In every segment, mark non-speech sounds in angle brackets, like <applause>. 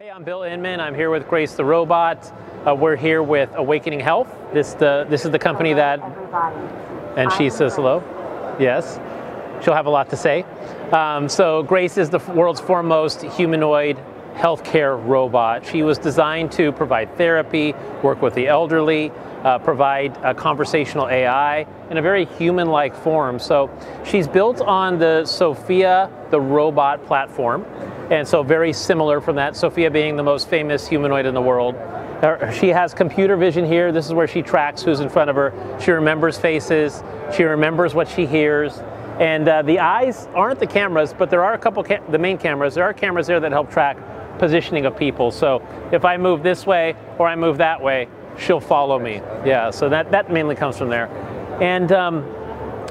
Hey, I'm Bill Inman. I'm here with Grace the Robot. Uh, we're here with Awakening Health. This the this is the company that, and she says hello. Yes, she'll have a lot to say. Um, so Grace is the world's foremost humanoid healthcare robot. She was designed to provide therapy, work with the elderly, uh, provide a conversational AI in a very human-like form. So she's built on the Sophia, the robot platform, and so very similar from that. Sophia being the most famous humanoid in the world. Uh, she has computer vision here. This is where she tracks who's in front of her. She remembers faces. She remembers what she hears. And uh, the eyes aren't the cameras, but there are a couple, the main cameras, there are cameras there that help track positioning of people. So if I move this way or I move that way, she'll follow me. Yeah, so that, that mainly comes from there. And um,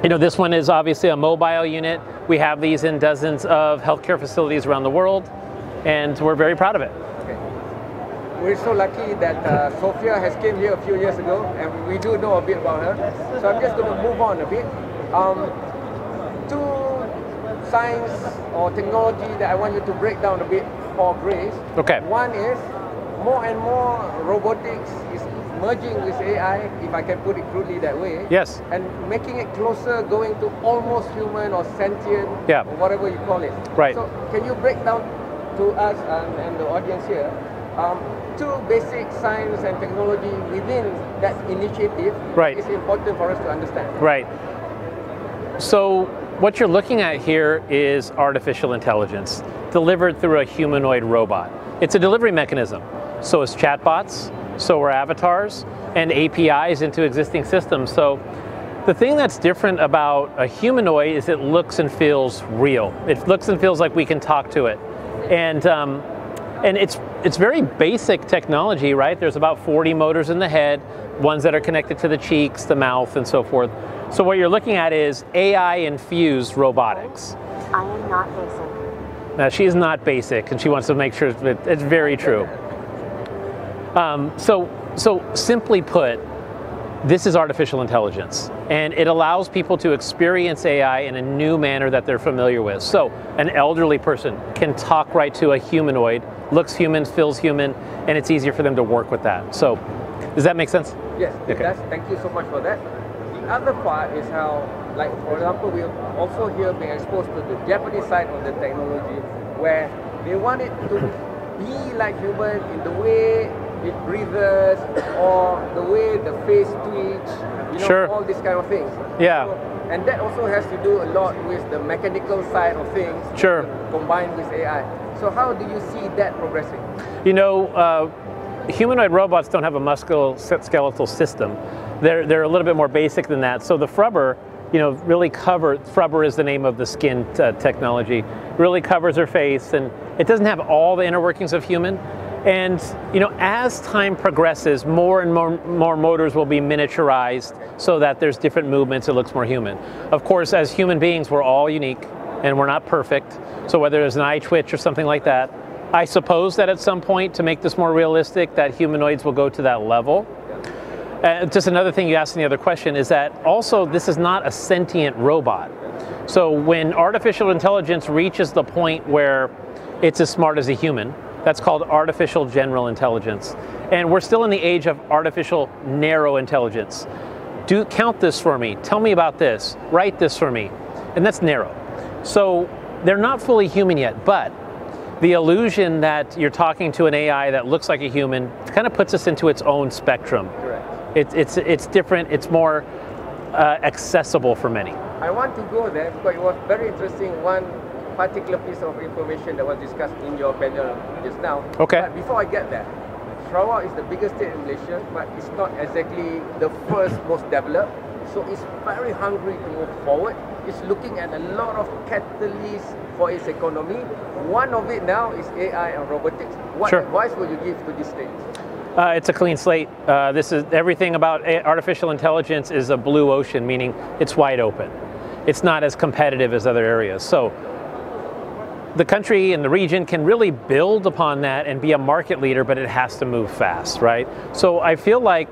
you know, this one is obviously a mobile unit. We have these in dozens of healthcare facilities around the world, and we're very proud of it. Okay. We're so lucky that uh, Sophia has came here a few years ago, and we do know a bit about her. So I'm just going to move on a bit. Um, two science or technology that I want you to break down a bit for Grace. Okay. One is more and more robotics merging with AI, if I can put it crudely that way. Yes. And making it closer, going to almost human or sentient, yeah. or whatever you call it. Right. So can you break down to us and, and the audience here um, two basic science and technology within that initiative right. is important for us to understand. Right. So what you're looking at here is artificial intelligence delivered through a humanoid robot. It's a delivery mechanism. So is chatbots, so are avatars, and APIs into existing systems. So the thing that's different about a humanoid is it looks and feels real. It looks and feels like we can talk to it. And, um, and it's, it's very basic technology, right? There's about 40 motors in the head, ones that are connected to the cheeks, the mouth, and so forth. So what you're looking at is AI-infused robotics. I am not basic. Now, she's not basic, and she wants to make sure that it's very true. Um, so, so simply put, this is artificial intelligence, and it allows people to experience AI in a new manner that they're familiar with. So, an elderly person can talk right to a humanoid, looks human, feels human, and it's easier for them to work with that. So, does that make sense? Yes, okay. does. Thank you so much for that. The other part is how, like, for example, we also here being exposed to the Japanese side of the technology, where they want it to be like human in the way it breathes or the way the face twitch, you know, sure. all these kind of things. Yeah. So, and that also has to do a lot with the mechanical side of things. Sure. Combined with AI. So how do you see that progressing? You know, uh, humanoid robots don't have a musculoskeletal system. They're, they're a little bit more basic than that. So the Frubber, you know, really cover, Frubber is the name of the skin uh, technology, really covers her face and it doesn't have all the inner workings of human, and you know, as time progresses, more and more, more motors will be miniaturized so that there's different movements, it looks more human. Of course, as human beings, we're all unique and we're not perfect. So whether there's an eye twitch or something like that, I suppose that at some point, to make this more realistic, that humanoids will go to that level. Uh, just another thing you asked in the other question is that also this is not a sentient robot. So when artificial intelligence reaches the point where it's as smart as a human, that's called artificial general intelligence. And we're still in the age of artificial narrow intelligence. Do count this for me. Tell me about this. Write this for me. And that's narrow. So they're not fully human yet, but the illusion that you're talking to an AI that looks like a human kind of puts us into its own spectrum. Correct. It, it's, it's different, it's more uh, accessible for many. I want to go there because it was very interesting. One particular piece of information that was discussed in your panel just now. Okay. But before I get there, Sarawak is the biggest state in Malaysia, but it's not exactly the first most developed. So it's very hungry to move forward. It's looking at a lot of catalysts for its economy. One of it now is AI and robotics. What sure. advice would you give to this state? Uh, it's a clean slate. Uh, this is everything about artificial intelligence is a blue ocean, meaning it's wide open. It's not as competitive as other areas. So the country and the region can really build upon that and be a market leader, but it has to move fast, right? So I feel like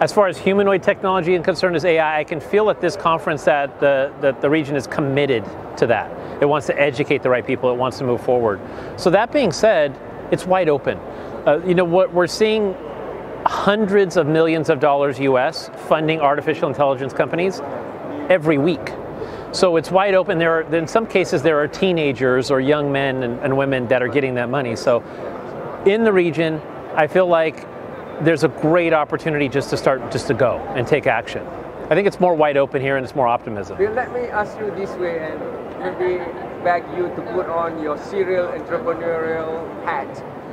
as far as humanoid technology and concern is AI, I can feel at this conference that the, that the region is committed to that. It wants to educate the right people, it wants to move forward. So that being said, it's wide open. Uh, you know what we're seeing hundreds of millions of dollars US funding artificial intelligence companies every week. So it's wide open. There are, in some cases, there are teenagers or young men and, and women that are getting that money. So in the region, I feel like there's a great opportunity just to start, just to go and take action. I think it's more wide open here and it's more optimism. Bill, let me ask you this way and maybe beg you to put on your serial entrepreneurial hat.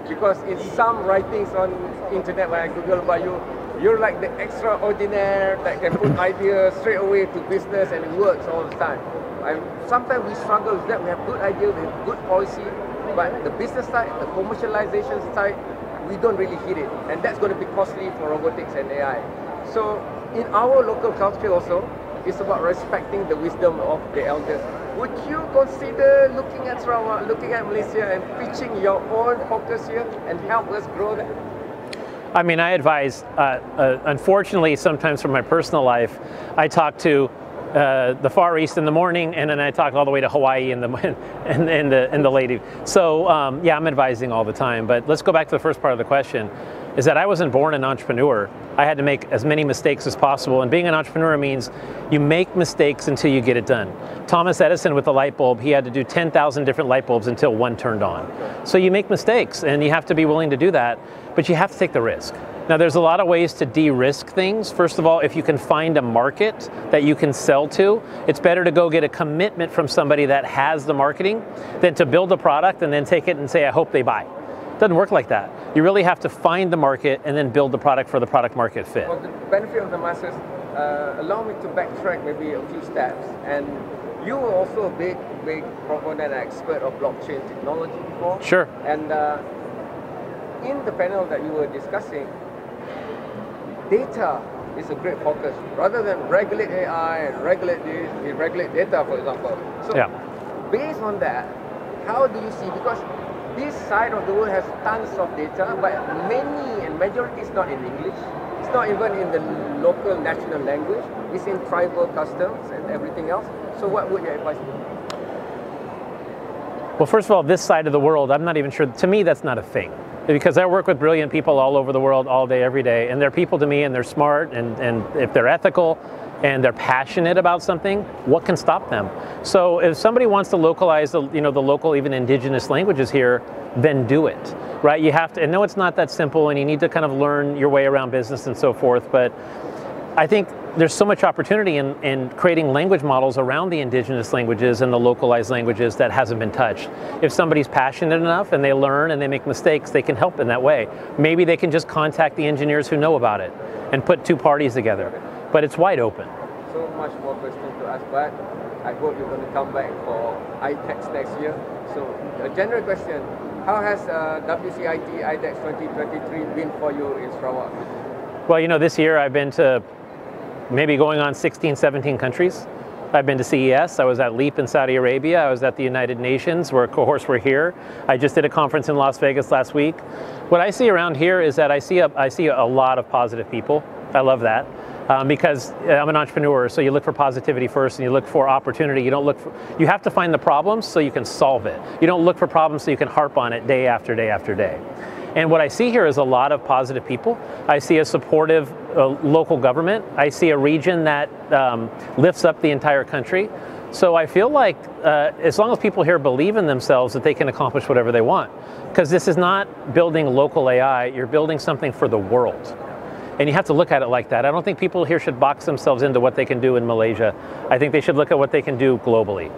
Because in some writings on internet when I Google about you, you're like the extraordinaire that can put <laughs> ideas straight away to business and it works all the time. And sometimes we struggle with that. We have good ideas, we have good policy, but the business side, the commercialization side, we don't really hit it. And that's going to be costly for robotics and AI. So in our local culture also, it's about respecting the wisdom of the elders. Would you consider looking at Sarawak, looking at Malaysia and pitching your own focus here and help us grow that? I mean, I advise, uh, uh, unfortunately, sometimes from my personal life, I talk to uh, the Far East in the morning, and then I talk all the way to Hawaii in the <laughs> in the in the evening. So um, yeah, I'm advising all the time. But let's go back to the first part of the question: is that I wasn't born an entrepreneur. I had to make as many mistakes as possible, and being an entrepreneur means you make mistakes until you get it done. Thomas Edison with the light bulb, he had to do 10,000 different light bulbs until one turned on. So you make mistakes, and you have to be willing to do that, but you have to take the risk. Now, there's a lot of ways to de risk things. First of all, if you can find a market that you can sell to, it's better to go get a commitment from somebody that has the marketing than to build a product and then take it and say, I hope they buy. It doesn't work like that. You really have to find the market and then build the product for the product market fit. For the benefit of the masses, uh, allow me to backtrack maybe a few steps. And you were also a big, big proponent and expert of blockchain technology before. Sure. And uh, in the panel that you were discussing, data is a great focus rather than regulate AI and regulate this, regulate data, for example. So, yeah. based on that, how do you see? Because this side of the world has tons of data, but many and majority is not in English. It's not even in the local national language. It's in tribal customs and everything else. So, what would your advice be? Well, first of all, this side of the world, I'm not even sure. To me, that's not a thing because I work with brilliant people all over the world all day, every day, and they're people to me, and they're smart, and, and if they're ethical, and they're passionate about something, what can stop them? So if somebody wants to localize the, you know, the local, even indigenous languages here, then do it, right? You have to, and no, it's not that simple, and you need to kind of learn your way around business and so forth, but I think there's so much opportunity in, in creating language models around the indigenous languages and the localized languages that hasn't been touched. If somebody's passionate enough and they learn and they make mistakes, they can help in that way. Maybe they can just contact the engineers who know about it and put two parties together. But it's wide open. So much more questions to ask, but I hope you're going to come back for ITEX next year. So a general question, how has uh, WCIT ITEX 2023 been for you in Sarawak? Well, you know, this year I've been to maybe going on 16, 17 countries. I've been to CES. I was at LEAP in Saudi Arabia. I was at the United Nations, where cohorts were here. I just did a conference in Las Vegas last week. What I see around here is that I see a, I see a lot of positive people. I love that. Um, because I'm an entrepreneur, so you look for positivity first and you look for opportunity. You don't look for, you have to find the problems so you can solve it. You don't look for problems so you can harp on it day after day after day. And what I see here is a lot of positive people. I see a supportive uh, local government. I see a region that um, lifts up the entire country. So I feel like uh, as long as people here believe in themselves, that they can accomplish whatever they want. Because this is not building local AI, you're building something for the world. And you have to look at it like that. I don't think people here should box themselves into what they can do in Malaysia. I think they should look at what they can do globally.